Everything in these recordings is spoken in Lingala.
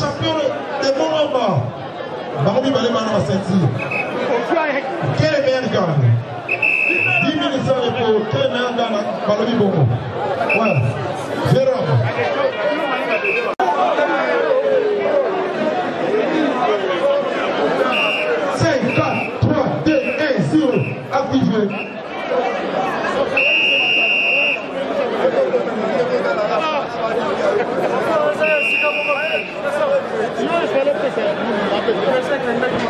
champion de Mongomba. Bango mibale bana basenti. Quel meilleur gars 10 000 euros pour quel meilleur gars balobi bongo. Voilà. Jérôme. Netzwerk, wenn wir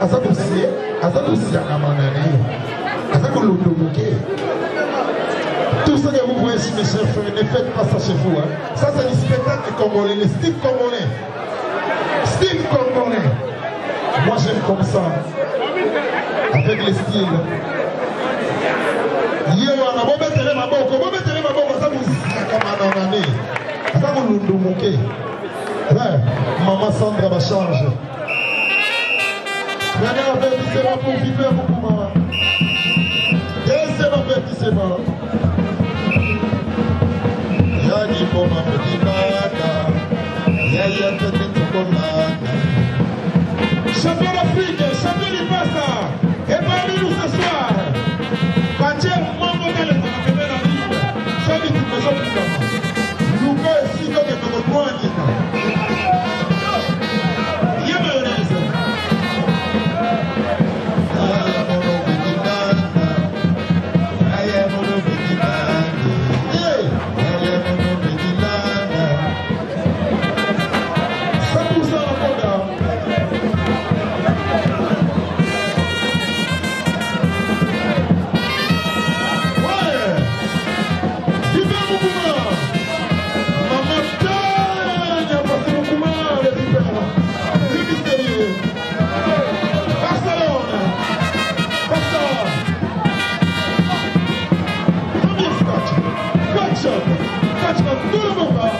aza kosie aza kosiangama na ye aza kolondo moke tout ça que vous voyez ici, mes chers frères, ne faites pas ça chez vous. Hein. Ça, c'est le spectacle congolais, le style congolais. Style congolais. Moi, j'aime comme ça. Avec le style. yewana bobetere maboko bobetere maboko aza koziakama na nane aza kolundu moke mama sandra bachange yana avertisema pour vivre mokumama esema avertisema yaki mpoma mobimba どうもか、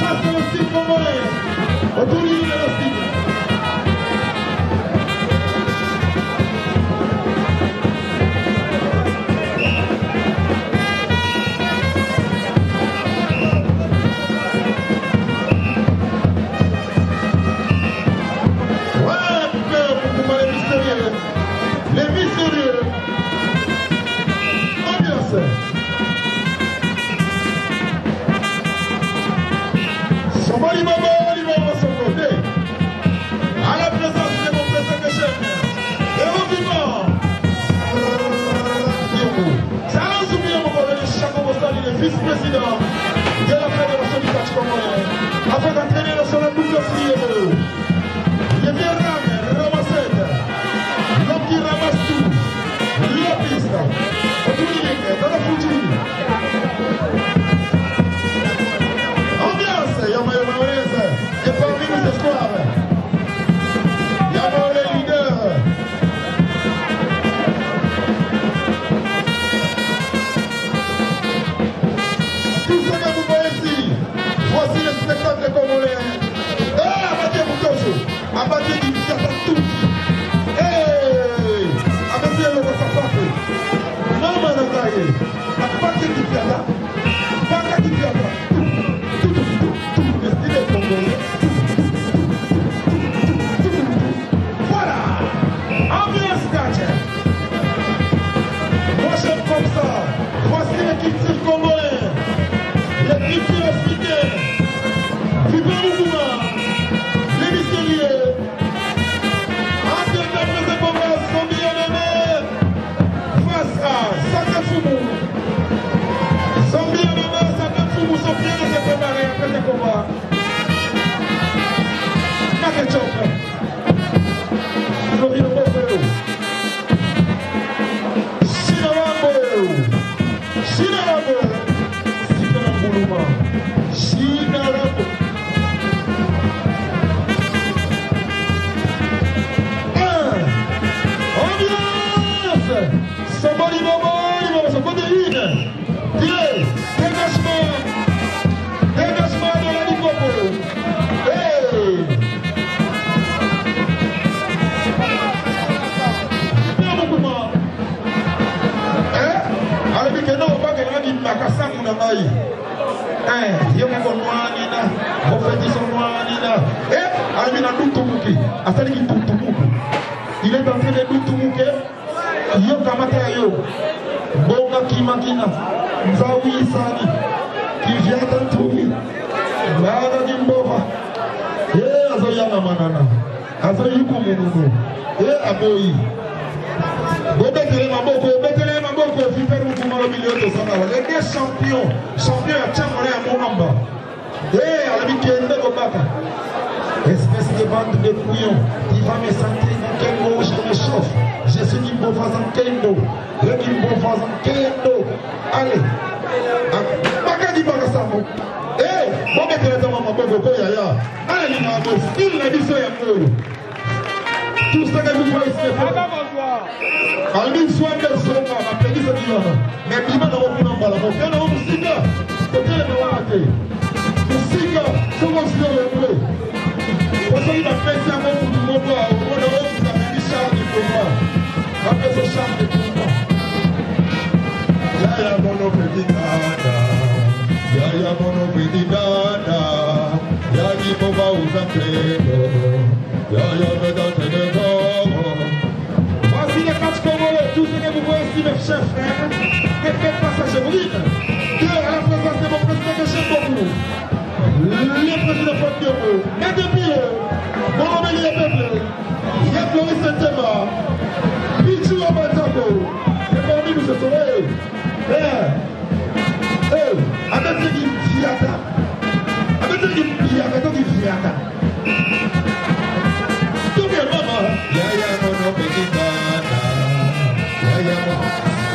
さっその進歩前へ、お取り入れなさ Nzawi Sani, qui vient de trouver. Nana Dimbova. Eh, Azoyana Manana. Azoyuku Mounou. Eh, Aboyi. obetele maboko obetele maboko viper mokumalo milio tozanga wa les deux champions champion ya tiangola ya momamba e eh, alabi kende kobaka espèce de bande de couillon qui va me sentir nkembo je me chauffe je suis kimbovazan kendo yo kimbovazan kendo ale bakadi bakasango bobetela ntango maboko koyaya alingaa stile na biso yango oyo tusaka bisoalbiswandesonga bapelisa bilana me bima na kopima mbala mokena o mosika kotelema wana te mosika soko sio yemble osoki bapesi yango mutu moko aomona okisameli charge koma bapesa charge koma mono pretty dada, yaya mono pretty dada, yagi baba uzatendo, yaya beda tendo. Voici les matchs congolais, tous venez vous voir que tó fi fi àtà. Tóbi ẹ̀ bọ̀ bọ̀. Yẹ́yẹ́ mọ́nà bíi dáadáa. Yẹ́yẹ́ mọ́nà.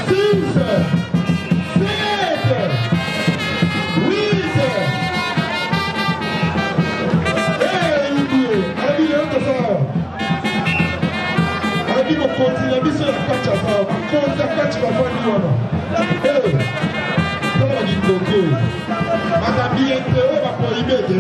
Sísè. Séèdè. to catch up. yẹn tó sọ. Ẹbí mo kò tilẹ̀ bí sọ̀rọ̀ kàtsà sọ. Kó dákàtsì bàbá ni wọ̀nà. Ee. Tọ́lọ̀ ní gbòógè. Màtàbí ẹ̀ tẹ́ ó bàbá ibèdè.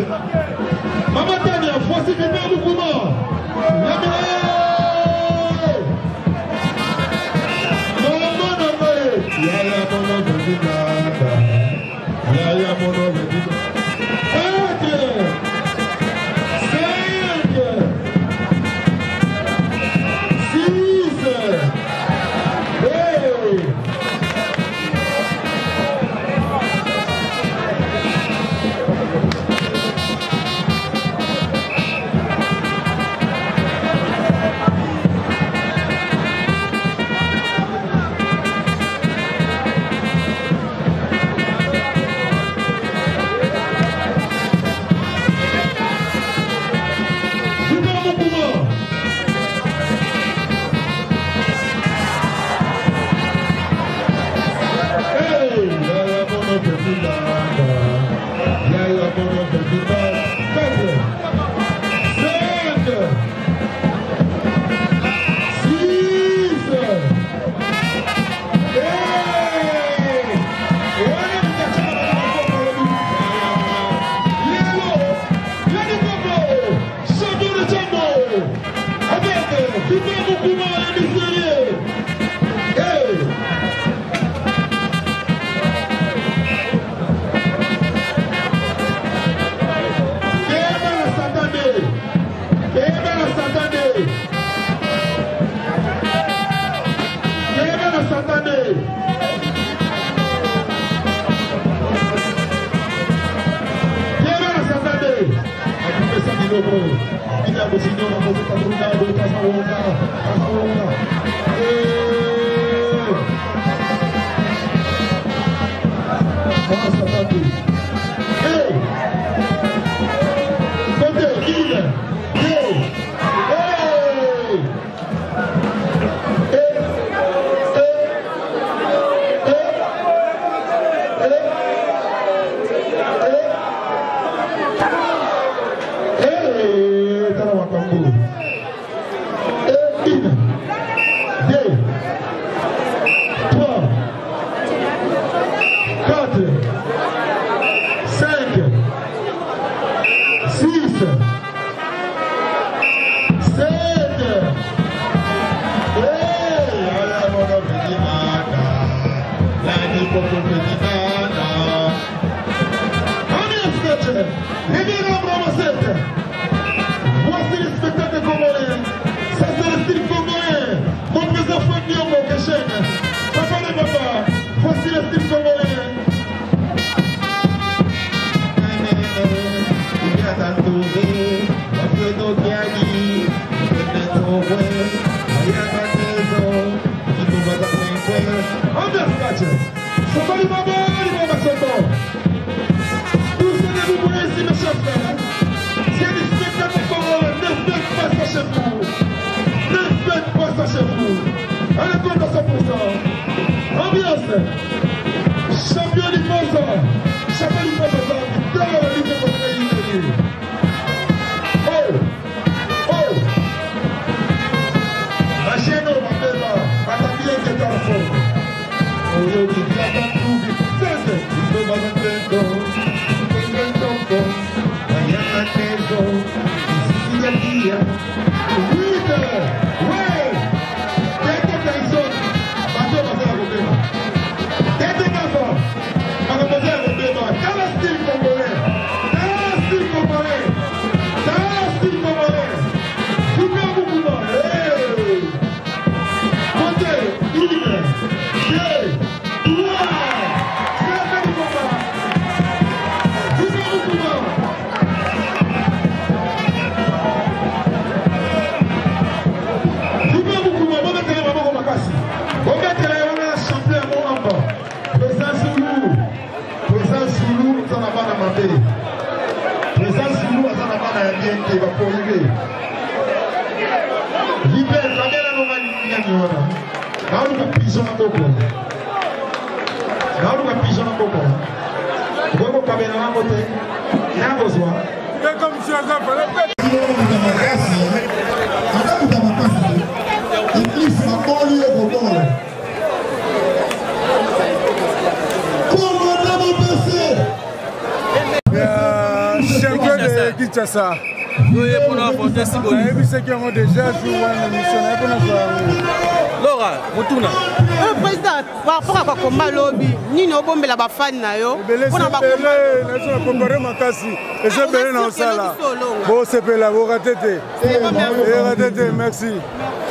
Allez contre à 100%. Ambiance. Champion du monde. Champion du monde. Oh. Oh. Yeah. nango okoki kokabela nango te nakozwa makasi atakuta makasi te eglise bakoli yo kobola komanda mopese champion de kinshasa yebisaki yango deja jour wana misio na ye mpona zwa yango lora motuna eh, président par rapport à bakomba lobi nini obombela bafani na yo mpona bakombare makasi ah, eza ebele na osala bosepela borate te rate te merci